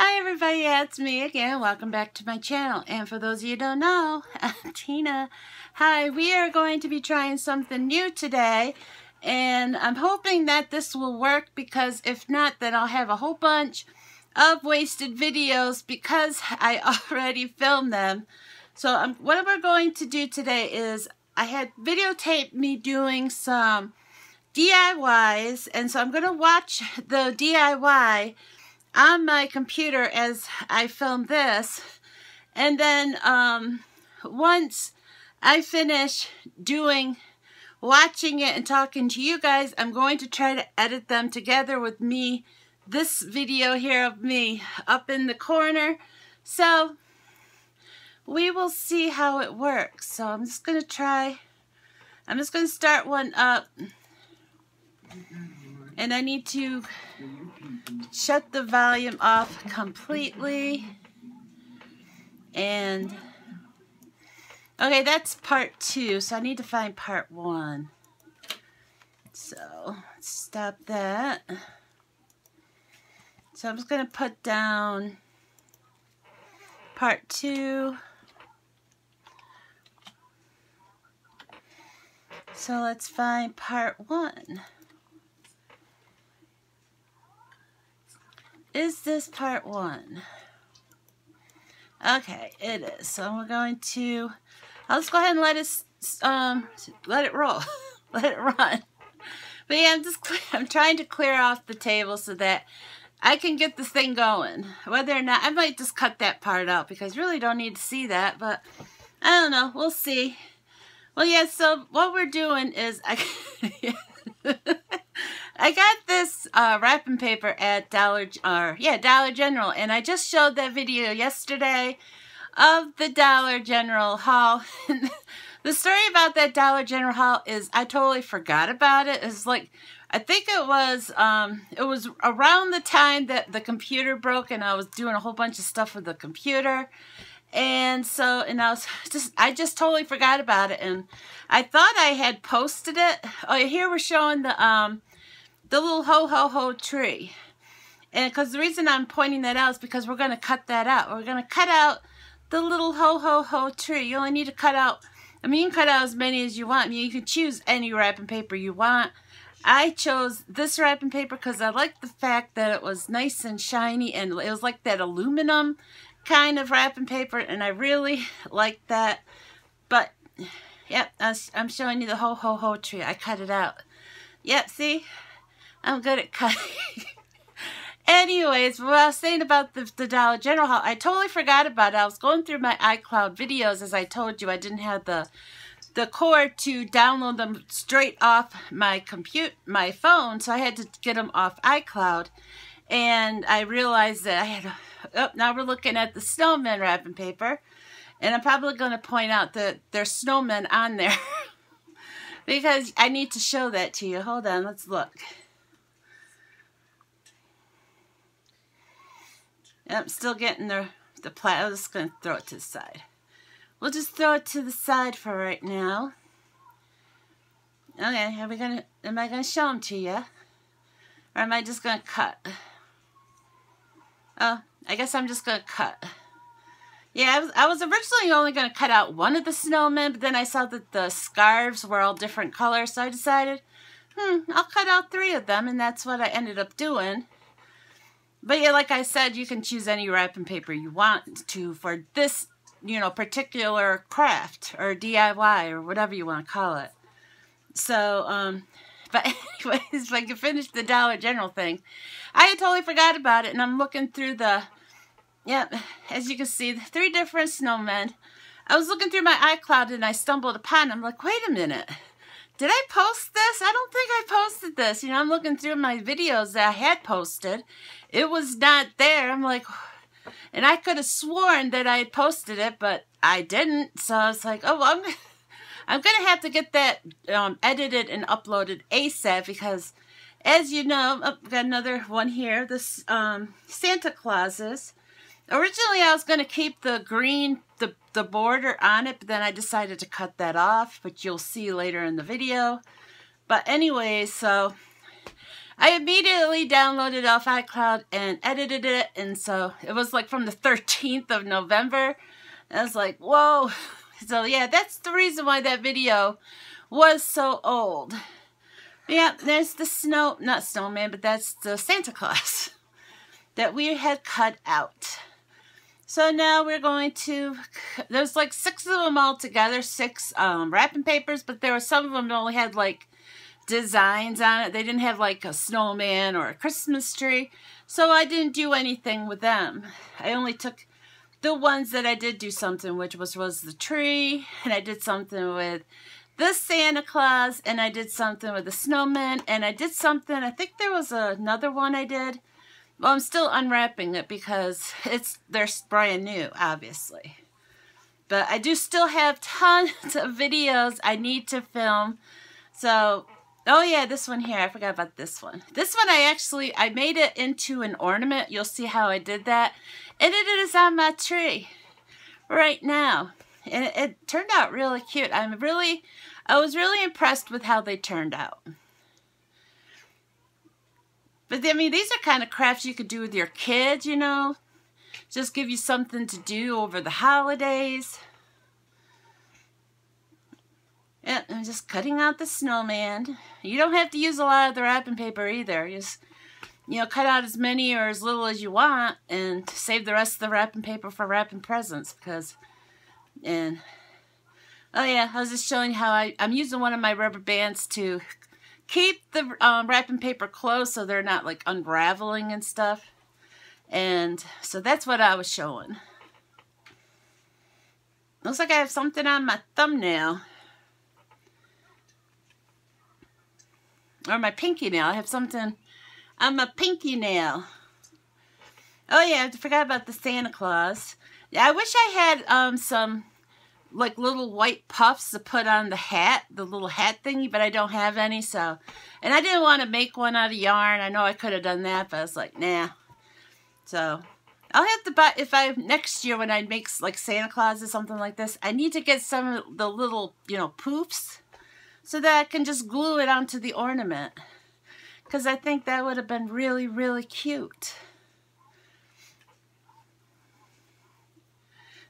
Hi everybody, it's me again. Welcome back to my channel. And for those of you don't know, I'm Tina. Hi, we are going to be trying something new today. And I'm hoping that this will work because if not, then I'll have a whole bunch of wasted videos because I already filmed them. So um, what we're going to do today is I had videotaped me doing some DIYs. And so I'm going to watch the DIY on my computer as I film this. And then um, once I finish doing, watching it and talking to you guys, I'm going to try to edit them together with me, this video here of me up in the corner. So we will see how it works. So I'm just going to try, I'm just going to start one up. And I need to shut the volume off completely. And, okay, that's part two. So I need to find part one. So, stop that. So I'm just going to put down part two. So let's find part one. Is this part one? Okay, it is. So we're going to, I'll just go ahead and let it, um, let it roll. let it run. But yeah, I'm just, I'm trying to clear off the table so that I can get this thing going. Whether or not, I might just cut that part out because really don't need to see that, but I don't know. We'll see. Well, yeah, so what we're doing is, I, I got this uh, wrapping paper at Dollar, uh, yeah, Dollar General, and I just showed that video yesterday of the Dollar General haul. the story about that Dollar General haul is I totally forgot about it. It's like, I think it was, um, it was around the time that the computer broke and I was doing a whole bunch of stuff with the computer. And so, and I was just, I just totally forgot about it. And I thought I had posted it. Oh, here we're showing the, um, the little ho-ho-ho tree. And because the reason I'm pointing that out is because we're going to cut that out. We're going to cut out the little ho-ho-ho tree. You only need to cut out, I mean, you can cut out as many as you want. I mean, you can choose any wrapping paper you want. I chose this wrapping paper because I liked the fact that it was nice and shiny and it was like that aluminum kind of wrapping paper and I really liked that. But, yep, I'm showing you the ho-ho-ho tree. I cut it out. Yep, see? I'm good at cutting. Anyways, what I was saying about the, the Dollar General haul, I totally forgot about it. I was going through my iCloud videos. As I told you, I didn't have the the cord to download them straight off my compute my phone, so I had to get them off iCloud. And I realized that I had, oh, now we're looking at the snowman wrapping paper. And I'm probably going to point out that there's snowmen on there. because I need to show that to you. Hold on, let's look. I'm still getting the, the plat. I'm just going to throw it to the side. We'll just throw it to the side for right now. Okay, are we gonna, am I going to show them to you? Or am I just going to cut? Oh, I guess I'm just going to cut. Yeah, I was, I was originally only going to cut out one of the snowmen, but then I saw that the scarves were all different colors, so I decided, hmm, I'll cut out three of them, and that's what I ended up doing. But yeah, like I said, you can choose any wrapping paper you want to for this, you know, particular craft or DIY or whatever you want to call it. So, um, but anyways, if I can finish the Dollar General thing, I had totally forgot about it, and I'm looking through the, yep, as you can see, the three different snowmen. I was looking through my iCloud and I stumbled upon. I'm like, wait a minute did I post this? I don't think I posted this. You know, I'm looking through my videos that I had posted. It was not there. I'm like, and I could have sworn that I had posted it, but I didn't. So I was like, oh, well, I'm, I'm going to have to get that um, edited and uploaded ASAP because, as you know, I've got another one here. This um, Santa Clauses. Originally, I was going to keep the green, the, the border on it, but then I decided to cut that off, but you'll see later in the video. But anyway, so I immediately downloaded off iCloud and edited it. And so it was like from the 13th of November. I was like, whoa. So yeah, that's the reason why that video was so old. Yeah, there's the snow, not snowman, but that's the Santa Claus that we had cut out. So now we're going to, there's like six of them all together, six um, wrapping papers, but there were some of them that only had like designs on it. They didn't have like a snowman or a Christmas tree. So I didn't do anything with them. I only took the ones that I did do something, which was, was the tree, and I did something with the Santa Claus, and I did something with the snowman, and I did something, I think there was another one I did. Well, I'm still unwrapping it because it's they're brand new, obviously. But I do still have tons of videos I need to film. So, oh yeah, this one here. I forgot about this one. This one I actually, I made it into an ornament. You'll see how I did that. And it is on my tree right now. And it, it turned out really cute. I'm really, I was really impressed with how they turned out. But I mean, these are kind of crafts you could do with your kids, you know. Just give you something to do over the holidays. Yeah, I'm just cutting out the snowman. You don't have to use a lot of the wrapping paper either. Just, you know, cut out as many or as little as you want and save the rest of the wrapping paper for wrapping presents because, and, oh yeah, I was just showing how I, I'm using one of my rubber bands to keep the um, wrapping paper closed so they're not like unraveling and stuff. And so that's what I was showing. Looks like I have something on my thumbnail. Or my pinky nail. I have something on my pinky nail. Oh yeah, I forgot about the Santa Claus. Yeah, I wish I had um, some like little white puffs to put on the hat, the little hat thingy, but I don't have any, so. And I didn't want to make one out of yarn. I know I could have done that, but I was like, nah. So, I'll have to buy, if I, next year when I make like Santa Claus or something like this, I need to get some of the little, you know, poofs so that I can just glue it onto the ornament. Because I think that would have been really, really cute.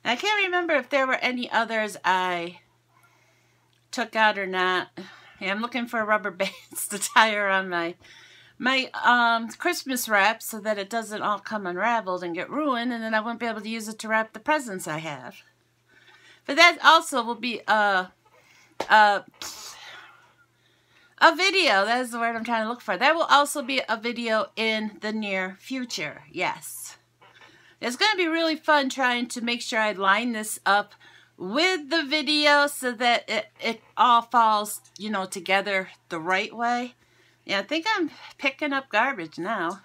I can't remember if there were any others I took out or not. Yeah, I'm looking for rubber bands to tie around my my um, Christmas wrap so that it doesn't all come unraveled and get ruined and then I won't be able to use it to wrap the presents I have. But that also will be a, a, a video. That is the word I'm trying to look for. That will also be a video in the near future. Yes. It's going to be really fun trying to make sure I line this up with the video so that it, it all falls, you know, together the right way. Yeah, I think I'm picking up garbage now.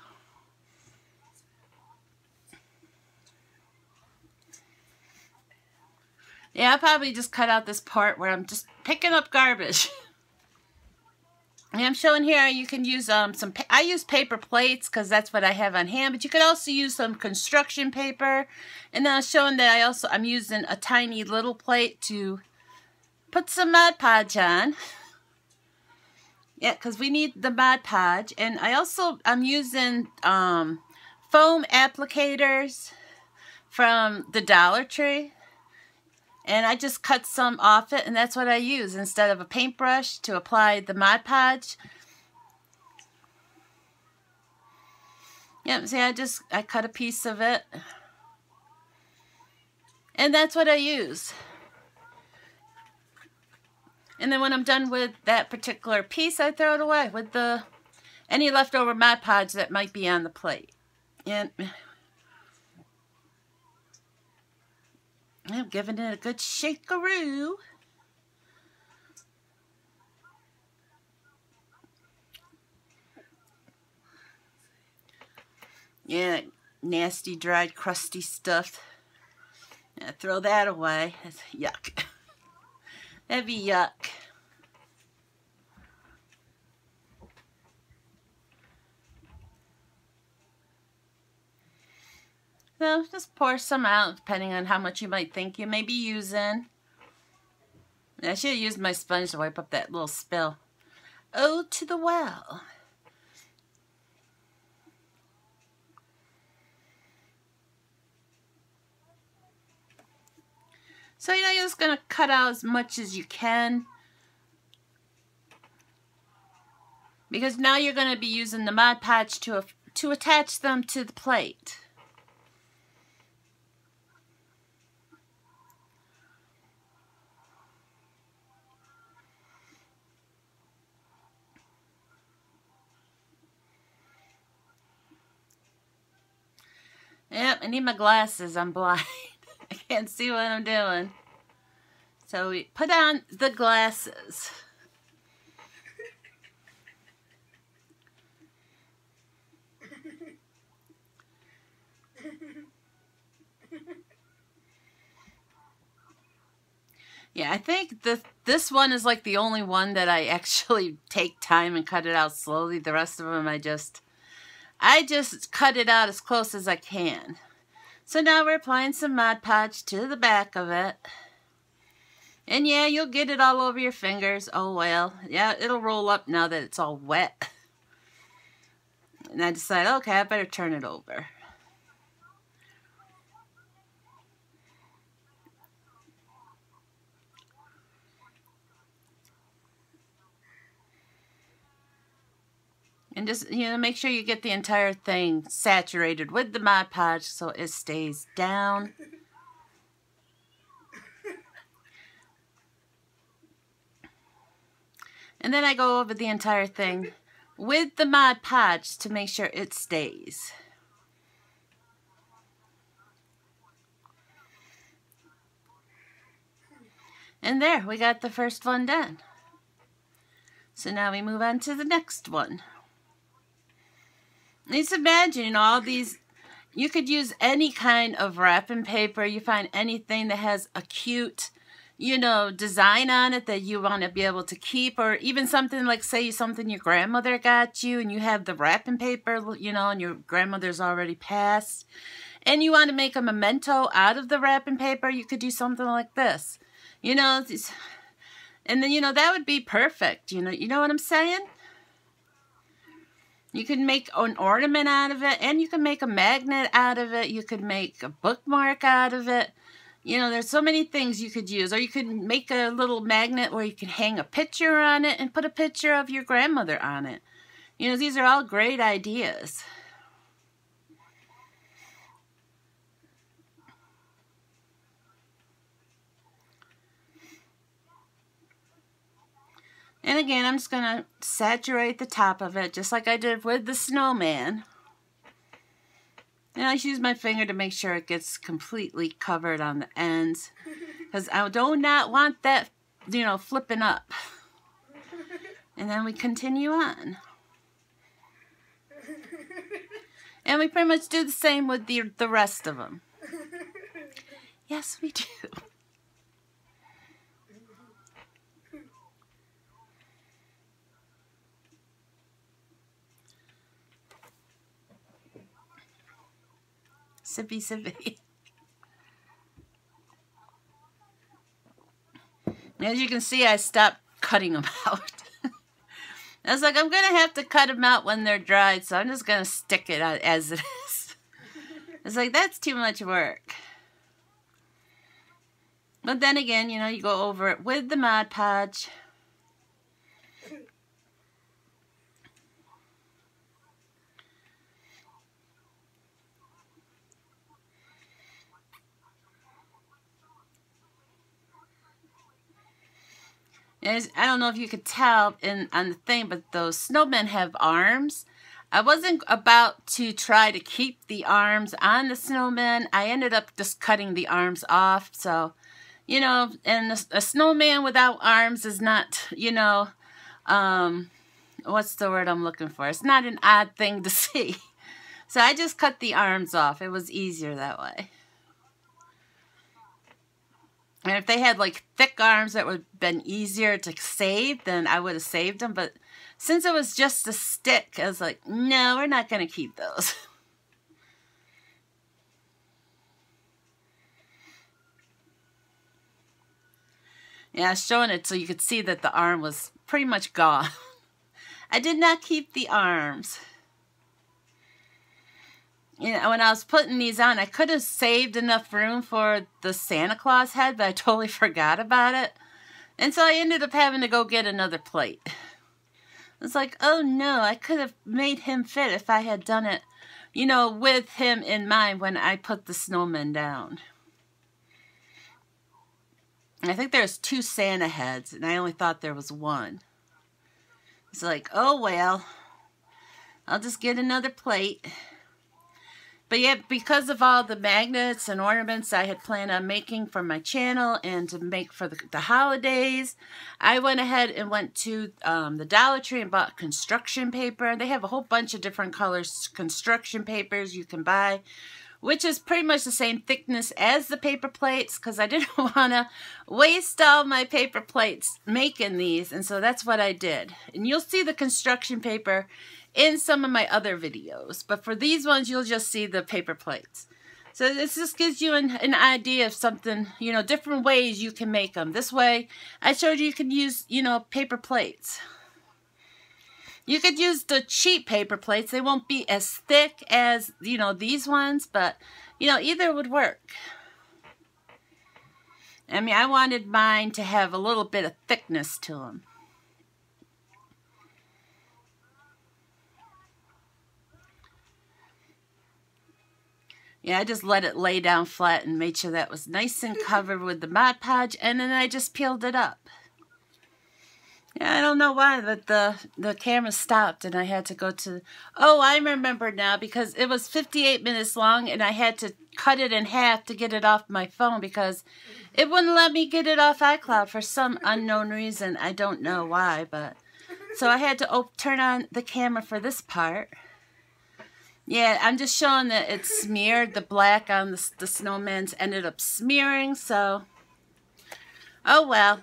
Yeah, I'll probably just cut out this part where I'm just picking up garbage. And I'm showing here you can use um some, I use paper plates because that's what I have on hand, but you could also use some construction paper. And then I'm showing that I also, I'm using a tiny little plate to put some Mod Podge on. Yeah, because we need the Mod Podge. And I also, I'm using um, foam applicators from the Dollar Tree. And I just cut some off it, and that's what I use instead of a paintbrush to apply the Mod Podge. Yep, see, I just, I cut a piece of it. And that's what I use. And then when I'm done with that particular piece, I throw it away with the any leftover Mod Podge that might be on the plate. And I'm giving it a good shakeroo. Yeah, nasty, dried, crusty stuff. Yeah, throw that away. That's yuck. That'd be yuck. So just pour some out depending on how much you might think you may be using. I should have used my sponge to wipe up that little spill. Oh, to the well. So you know you're just going to cut out as much as you can. Because now you're going to be using the Mod Podge to, to attach them to the plate. Yep, I need my glasses. I'm blind. I can't see what I'm doing. So we put on the glasses. Yeah, I think the this one is like the only one that I actually take time and cut it out slowly. The rest of them I just I just cut it out as close as I can. So now we're applying some Mod Podge to the back of it. And yeah, you'll get it all over your fingers. Oh well. Yeah, it'll roll up now that it's all wet. And I decided, okay, I better turn it over. And just, you know, make sure you get the entire thing saturated with the Mod Podge so it stays down. And then I go over the entire thing with the Mod Podge to make sure it stays. And there, we got the first one done. So now we move on to the next one. Just imagine all these. You could use any kind of wrapping paper. You find anything that has a cute, you know, design on it that you want to be able to keep, or even something like, say, something your grandmother got you, and you have the wrapping paper, you know, and your grandmother's already passed, and you want to make a memento out of the wrapping paper. You could do something like this, you know, and then you know that would be perfect. You know, you know what I'm saying? You can make an ornament out of it, and you can make a magnet out of it. You could make a bookmark out of it. You know, there's so many things you could use. Or you could make a little magnet where you can hang a picture on it and put a picture of your grandmother on it. You know, these are all great ideas. And again, I'm just going to saturate the top of it just like I did with the snowman. And I use my finger to make sure it gets completely covered on the ends. Because I do not want that, you know, flipping up. And then we continue on. And we pretty much do the same with the, the rest of them. Yes, we do. Sippy sippy. As you can see, I stopped cutting them out. I was like, I'm going to have to cut them out when they're dried, so I'm just going to stick it out as it is. It's like, that's too much work. But then again, you know, you go over it with the Mod Podge. I don't know if you could tell in on the thing, but those snowmen have arms. I wasn't about to try to keep the arms on the snowman. I ended up just cutting the arms off. So, you know, and a, a snowman without arms is not, you know, um, what's the word I'm looking for? It's not an odd thing to see. So I just cut the arms off. It was easier that way. And if they had like thick arms that would have been easier to save, then I would have saved them. But since it was just a stick, I was like, no, we're not going to keep those. yeah, showing it so you could see that the arm was pretty much gone. I did not keep the arms. You know, when I was putting these on, I could have saved enough room for the Santa Claus head, but I totally forgot about it. And so I ended up having to go get another plate. It's like, oh no, I could have made him fit if I had done it, you know, with him in mind when I put the snowman down. I think there's two Santa heads, and I only thought there was one. It's like, oh well, I'll just get another plate. But yet, because of all the magnets and ornaments I had planned on making for my channel and to make for the, the holidays, I went ahead and went to um, the Dollar Tree and bought construction paper. They have a whole bunch of different colors construction papers you can buy, which is pretty much the same thickness as the paper plates because I didn't want to waste all my paper plates making these. And so that's what I did. And you'll see the construction paper in some of my other videos. But for these ones, you'll just see the paper plates. So this just gives you an, an idea of something, you know, different ways you can make them. This way, I showed you you can use, you know, paper plates. You could use the cheap paper plates. They won't be as thick as, you know, these ones, but, you know, either would work. I mean, I wanted mine to have a little bit of thickness to them. Yeah, I just let it lay down flat and made sure that was nice and mm-hmm. covered with the Mod Podge, and then I just peeled it up. Yeah, I don't know why, but the, the camera stopped and I had to go to... Oh, I remember now, because it was 58 minutes long and I had to cut it in half to get it off my phone because mm-hmm. it wouldn't let me get it off iCloud for some unknown reason. I don't know why, but... So I had to turn on the camera for this part. Yeah, I'm just showing that it smeared. The black on the, the snowman's ended up smearing, so... Oh, well.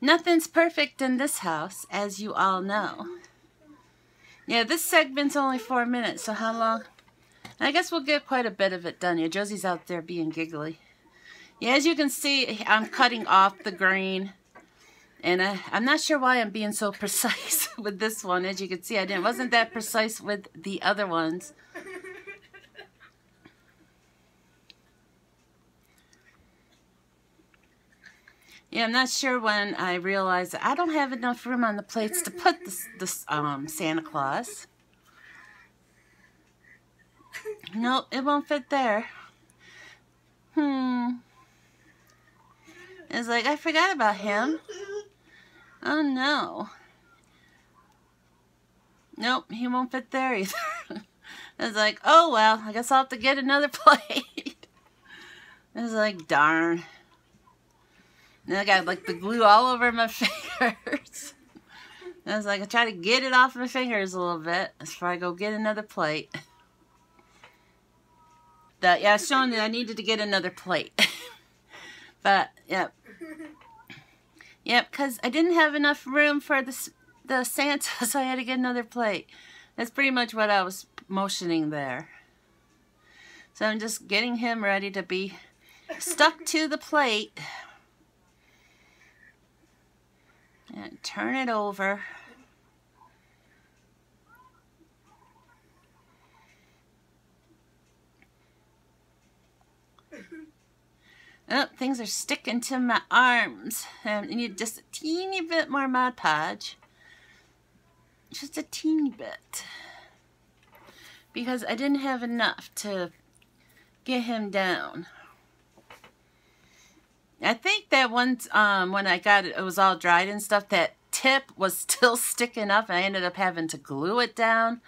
Nothing's perfect in this house, as you all know. Yeah, this segment's only four minutes, so how long? I guess we'll get quite a bit of it done. Yeah, Josie's out there being giggly. Yeah, as you can see, I'm cutting off the green. And I, I'm not sure why I'm being so precise with this one. As you can see, I didn't wasn't that precise with the other ones. Yeah, I'm not sure when I realized I don't have enough room on the plates to put this, this um, Santa Claus. Nope, it won't fit there. Hmm. It's like, I forgot about him. Oh no. Nope, he won't fit there either. it's like, oh well, I guess I'll have to get another plate. it's like, darn. Then I got like the glue all over my fingers. I was like, I try to get it off my fingers a little bit before I go get another plate. That yeah, showing that I needed to get another plate. but, yep. Yep, because I didn't have enough room for the, the Santa, so I had to get another plate. That's pretty much what I was motioning there. So I'm just getting him ready to be stuck to the plate. And turn it over. Oh, things are sticking to my arms. I need just a teeny bit more Mod Podge. Just a teeny bit. Because I didn't have enough to get him down. I think that once um, when I got it, it was all dried and stuff, that tip was still sticking up and I ended up having to glue it down.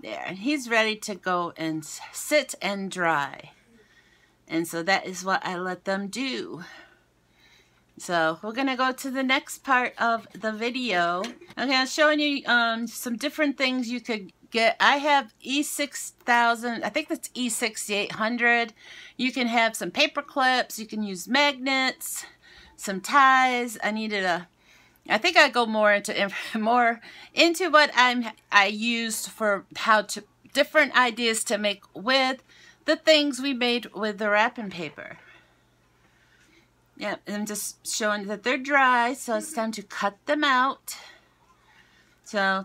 There, and he's ready to go and sit and dry. And so that is what I let them do. So we're going to go to the next part of the video. Okay, I'm showing you um, some different things you could get. I have E6000, I think that's E6800. You can have some paper clips, you can use magnets, some ties. I needed a, I think I go more into more into what I'm I used for how to different ideas to make with the things we made with the wrapping paper. Yep, I'm just showing that they're dry, so it's time to cut them out. So,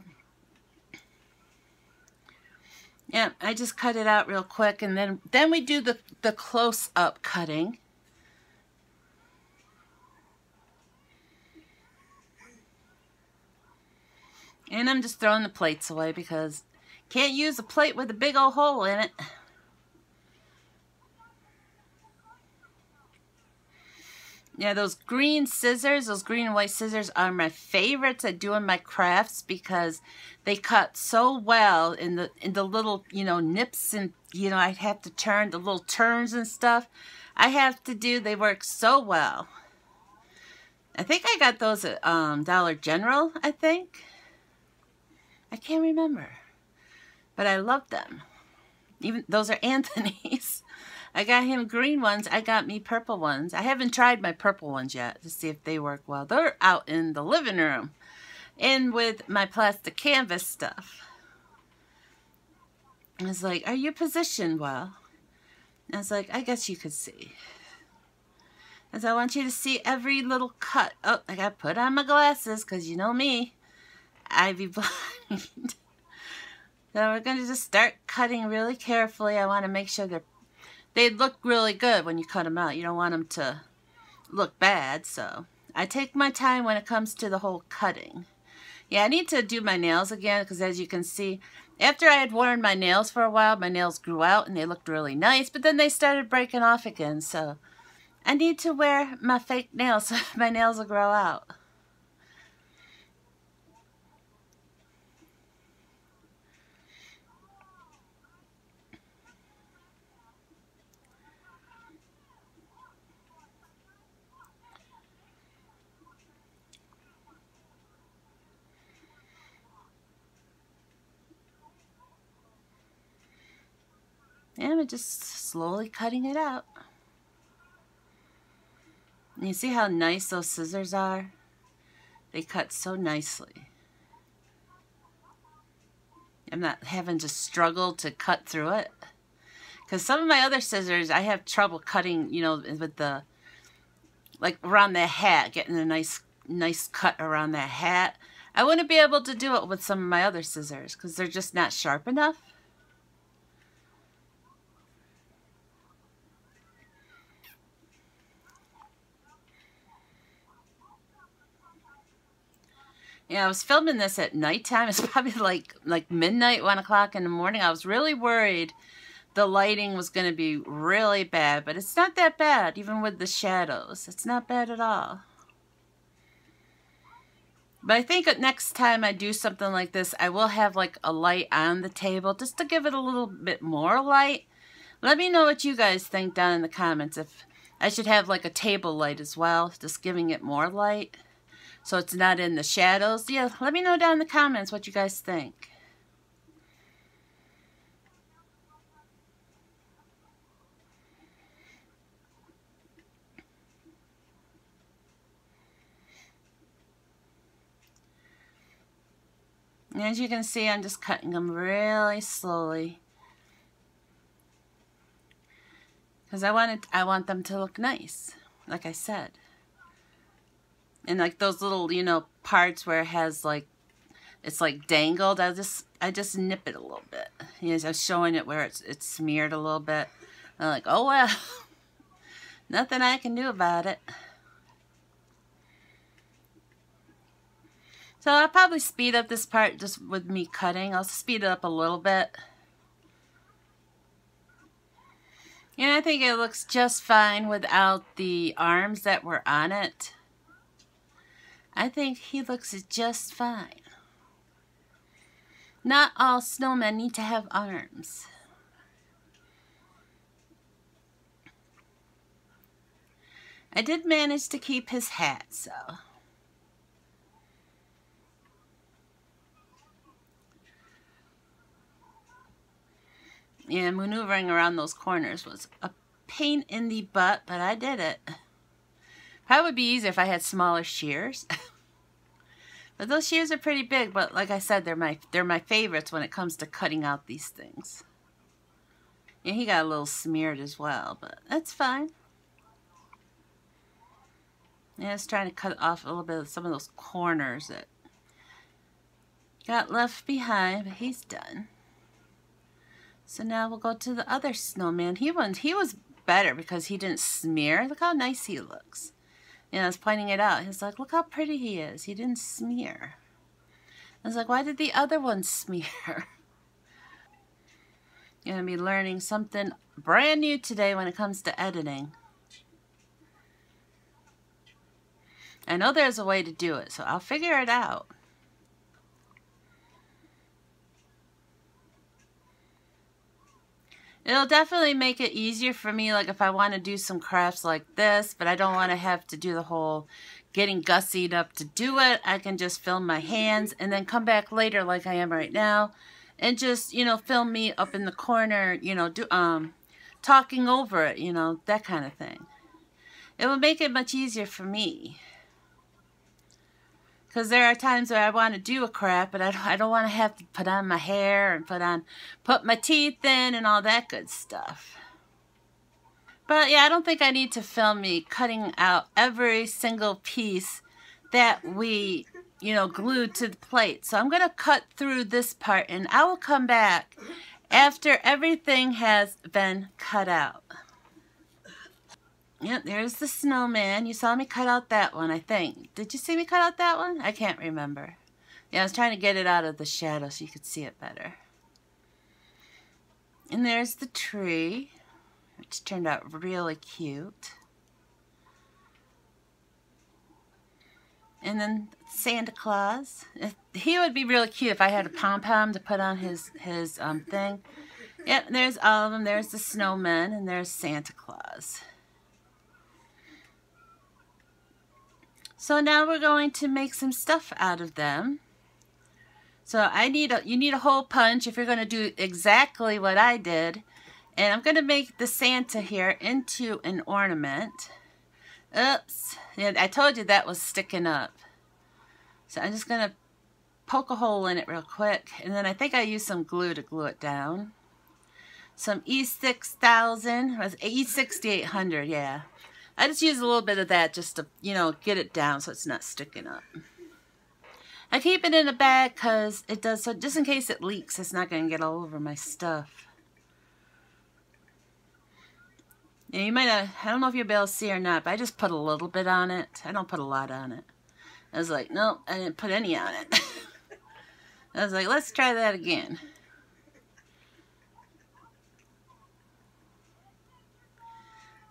Yeah, I just cut it out real quick and then then we do the, the close-up cutting. And I'm just throwing the plates away because can't use a plate with a big old hole in it. Yeah, those green scissors, those green and white scissors are my favorites at doing my crafts because they cut so well in the in the little, you know, nips and, you know, I'd have to turn the little turns and stuff. I have to do, they work so well. I think I got those at um, Dollar General, I think. I can't remember. But I love them. Even Those are Anthony's. I got him green ones. I got me purple ones. I haven't tried my purple ones yet to see if they work well. They're out in the living room. In with my plastic canvas stuff. I was like, are you positioned well? I was like, I guess you could see. As I want you to see every little cut. Oh, I got to put on my glasses because you know me. I be blind. so we're going to just start cutting really carefully. I want to make sure they're they look really good when you cut them out. You don't want them to look bad, so I take my time when it comes to the whole cutting. Yeah, I need to do my nails again because as you can see, after I had worn my nails for a while, my nails grew out and they looked really nice, but then they started breaking off again, so I need to wear my fake nails so my nails will grow out. And I'm just slowly cutting it out. And you see how nice those scissors are? They cut so nicely. I'm not having to struggle to cut through it. Because some of my other scissors, I have trouble cutting, you know, with the, like around the hat, getting a nice, nice cut around that hat. I wouldn't be able to do it with some of my other scissors because they're just not sharp enough. Yeah, I was filming this at nighttime. It's probably like like midnight, one o'clock in the morning. I was really worried the lighting was going to be really bad, but it's not that bad, even with the shadows. It's not bad at all. But I think next time I do something like this, I will have like a light on the table just to give it a little bit more light. Let me know what you guys think down in the comments if I should have like a table light as well, just giving it more light so it's not in the shadows. Yeah, let me know down in the comments what you guys think. As you can see, I'm just cutting them really slowly. Because I want I want them to look nice, like I said and like those little you know parts where it has like it's like dangled I just I just nip it a little bit. You know I was showing it where it's it's smeared a little bit. I'm like oh well nothing I can do about it. So I'll probably speed up this part just with me cutting. I'll speed it up a little bit. And I think it looks just fine without the arms that were on it I think he looks just fine. Not all snowmen need to have arms. I did manage to keep his hat, so... Yeah, maneuvering around those corners was a pain in the butt, but I did it. That would be easier if I had smaller shears. but those shears are pretty big, but like I said, they're my they're my favorites when it comes to cutting out these things. Yeah, he got a little smeared as well, but that's fine. Yeah, just trying to cut off a little bit of some of those corners that got left behind, but he's done. So now we'll go to the other snowman. He was, he was better because he didn't smear. Look how nice he looks. And I was pointing it out. He's like, look how pretty he is. He didn't smear. I was like, why did the other one smear? You're going to be learning something brand new today when it comes to editing. I know there's a way to do it, so I'll figure it out. It'll definitely make it easier for me, like if I want to do some crafts like this, but I don't want to have to do the whole getting gussied up to do it. I can just film my hands and then come back later like I am right now and just, you know, film me up in the corner, you know, do um talking over it, you know, that kind of thing. It will make it much easier for me. Because there are times where I want to do a crap, but I don't, I don't want to have to put on my hair and put on, put my teeth in and all that good stuff. But yeah, I don't think I need to film me cutting out every single piece that we, you know, glued to the plate. So I'm going to cut through this part and I will come back after everything has been cut out. Yep, there's the snowman. You saw me cut out that one, I think. Did you see me cut out that one? I can't remember. Yeah, I was trying to get it out of the shadow so you could see it better. And there's the tree, which turned out really cute. And then Santa Claus. He would be really cute if I had a pom-pom to put on his, his um, thing. Yep, there's all of them. There's the snowman and there's Santa Claus. So now we're going to make some stuff out of them. So I need a, you need a hole punch if you're going to do exactly what I did. And I'm going to make the Santa here into an ornament. Oops. Yeah, I told you that was sticking up. So I'm just going to poke a hole in it real quick. And then I think I used some glue to glue it down. Some E6000, E6800, yeah. I just use a little bit of that just to, you know, get it down so it's not sticking up. I keep it in a bag because it does, so just in case it leaks, it's not going to get all over my stuff. Yeah, you might have, I don't know if you'll be able to see or not, but I just put a little bit on it. I don't put a lot on it. I was like, nope, I didn't put any on it. I was like, let's try that again.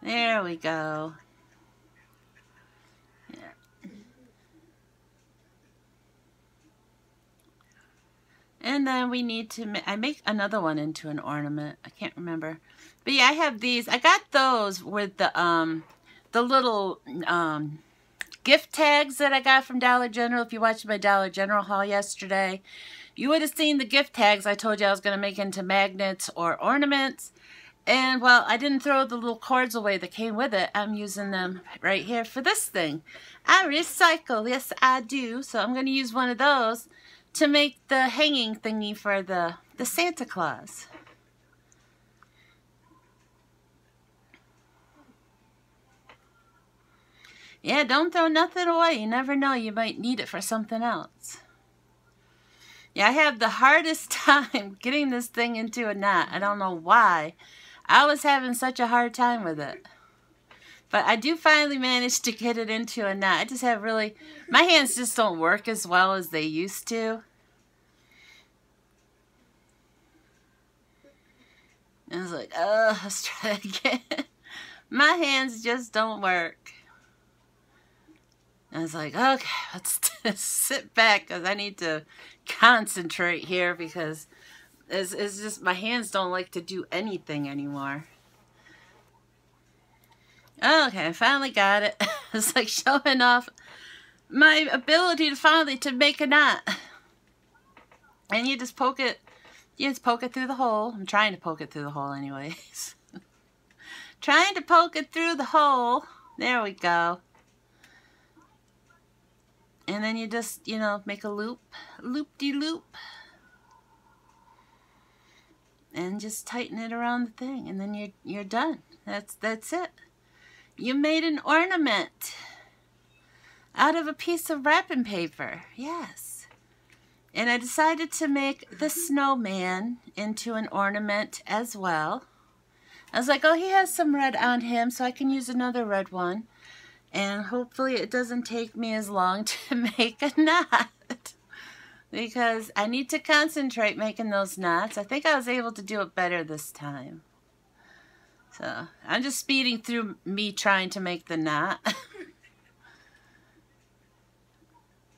There we go. Yeah. And then we need to, I make another one into an ornament. I can't remember. But yeah, I have these. I got those with the, um, the little, um, gift tags that I got from Dollar General. If you watched my Dollar General haul yesterday, you would have seen the gift tags I told you I was going to make into magnets or ornaments. And, well, I didn't throw the little cords away that came with it. I'm using them right here for this thing. I recycle. Yes, I do. So I'm going to use one of those to make the hanging thingy for the, the Santa Claus. Yeah, don't throw nothing away. You never know. You might need it for something else. Yeah, I have the hardest time getting this thing into a knot. I don't know why. I was having such a hard time with it. But I do finally manage to get it into a knot. I just have really, my hands just don't work as well as they used to. I was like, oh, let's try that again. my hands just don't work. I was like, okay, let's sit back because I need to concentrate here because it's, it's just my hands don't like to do anything anymore. Oh, okay, I finally got it. it's like showing off my ability to finally to make a knot. And you just poke it, you just poke it through the hole. I'm trying to poke it through the hole anyways. trying to poke it through the hole. There we go. And then you just, you know, make a loop, loop-de-loop. -loop and just tighten it around the thing and then you're you're done that's that's it you made an ornament out of a piece of wrapping paper yes And I decided to make the mm-hmm. snowman into an ornament as well. I was like, oh, he has some red on him, so I can use another red one. And hopefully it doesn't take me as long to make a knot. Because I need to concentrate making those knots. I think I was able to do it better this time. So, I'm just speeding through me trying to make the knot.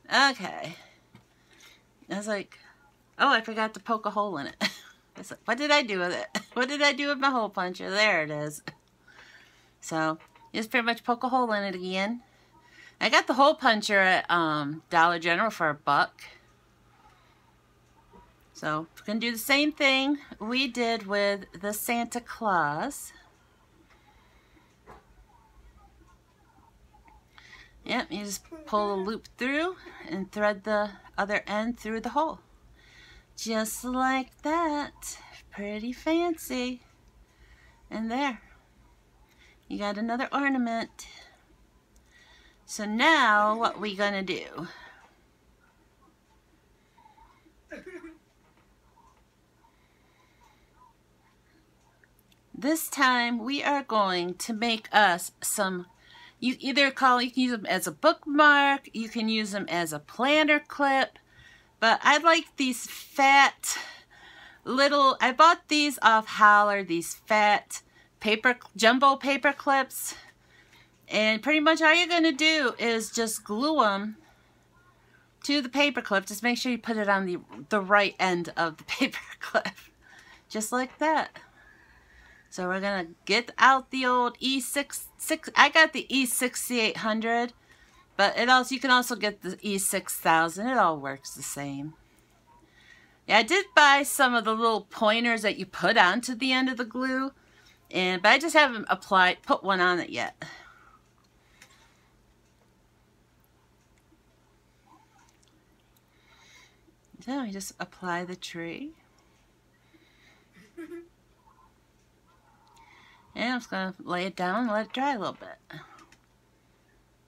okay. I was like, oh, I forgot to poke a hole in it. Like, what did I do with it? What did I do with my hole puncher? There it is. So, just pretty much poke a hole in it again. I got the hole puncher at um, Dollar General for a buck. So, we're going to do the same thing we did with the Santa Claus. Yep, you just pull a loop through and thread the other end through the hole. Just like that. Pretty fancy. And there. You got another ornament. So now what we gonna do? This time we are going to make us some you either call, you can use them as a bookmark, you can use them as a planner clip, but I like these fat little, I bought these off Holler, these fat paper, jumbo paper clips. And pretty much all you're going to do is just glue them to the paper clip. Just make sure you put it on the, the right end of the paper clip. Just like that. So we're going to get out the old E6, six, I got the E6800, but it also you can also get the E6000. It all works the same. Yeah, I did buy some of the little pointers that you put onto the end of the glue, and but I just haven't applied, put one on it yet. So we just apply the tree. I'm just going to lay it down and let it dry a little bit.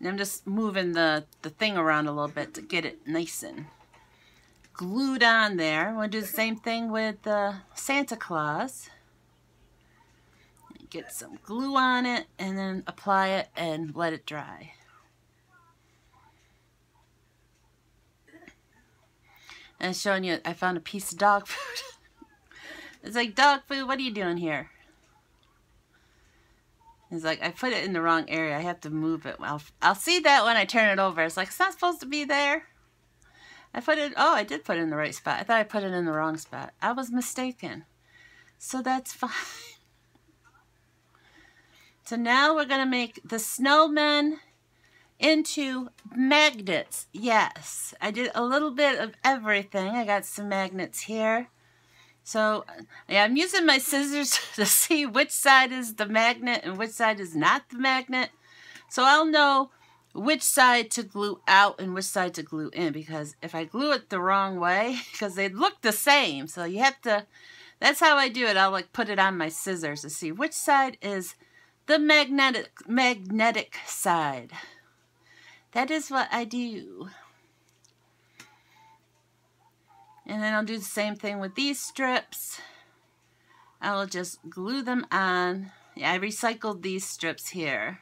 And I'm just moving the, the thing around a little bit to get it nice and glued on there. We'll do the same thing with the Santa Claus. Get some glue on it and then apply it and let it dry. And showing you, I found a piece of dog food. it's like, dog food, what are you doing here? He's like, I put it in the wrong area. I have to move it. Well, I'll see that when I turn it over. It's like, it's not supposed to be there. I put it, oh, I did put it in the right spot. I thought I put it in the wrong spot. I was mistaken. So that's fine. So now we're going to make the snowmen into magnets. Yes, I did a little bit of everything. I got some magnets here. So yeah, I'm using my scissors to see which side is the magnet and which side is not the magnet. So I'll know which side to glue out and which side to glue in because if I glue it the wrong way, because they look the same, so you have to, that's how I do it. I'll like put it on my scissors to see which side is the magnetic, magnetic side. That is what I do. And then I'll do the same thing with these strips. I will just glue them on. Yeah, I recycled these strips here.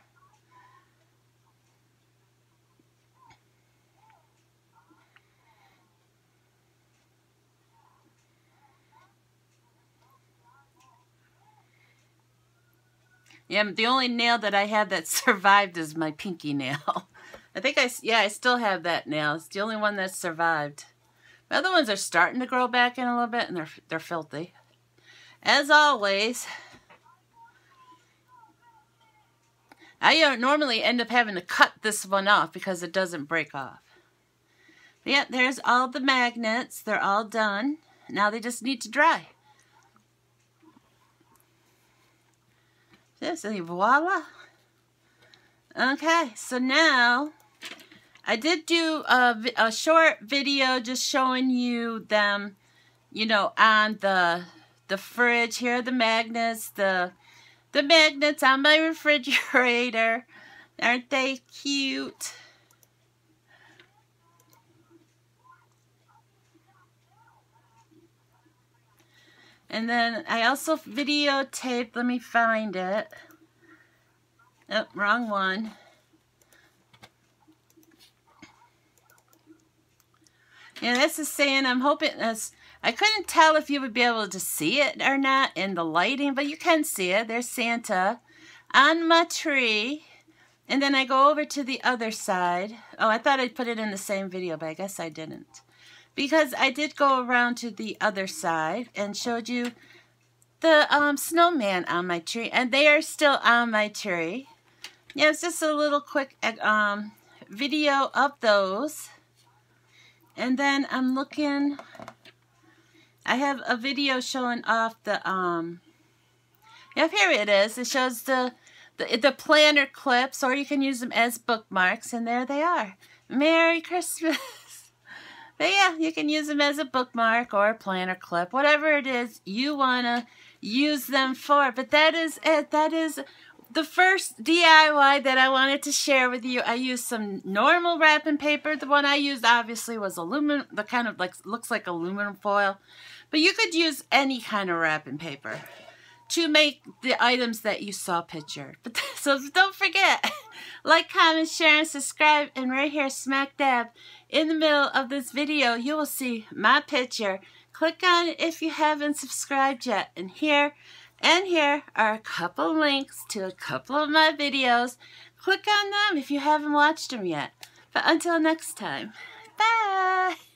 Yeah, the only nail that I have that survived is my pinky nail. I think I, yeah, I still have that nail. It's the only one that survived. The other ones are starting to grow back in a little bit and they're, they're filthy. As always, I uh, normally end up having to cut this one off because it doesn't break off. But yeah, there's all the magnets. They're all done. Now they just need to dry. This and voila. Okay, so now I did do a, a short video just showing you them, you know, on the the fridge. Here are the magnets, the the magnets on my refrigerator. Aren't they cute? And then I also videotaped, let me find it. Oh, wrong one. Yeah, this is saying I'm hoping this. I couldn't tell if you would be able to see it or not in the lighting, but you can see it. There's Santa on my tree. And then I go over to the other side. Oh, I thought I'd put it in the same video, but I guess I didn't. Because I did go around to the other side and showed you the um, snowman on my tree. And they are still on my tree. Yeah, it's just a little quick um, video of those. And then I'm looking, I have a video showing off the, um, yeah, here it is. It shows the, the, the planner clips, or you can use them as bookmarks, and there they are. Merry Christmas. but yeah, you can use them as a bookmark or a planner clip, whatever it is you want to use them for. But that is it. That is the first DIY that I wanted to share with you, I used some normal wrapping paper. The one I used obviously was aluminum, the kind of like looks like aluminum foil. But you could use any kind of wrapping paper to make the items that you saw pictured. But so don't forget, like, comment, share, and subscribe. And right here, smack dab in the middle of this video, you will see my picture. Click on it if you haven't subscribed yet. And here, and here are a couple links to a couple of my videos. Click on them if you haven't watched them yet. But until next time, bye!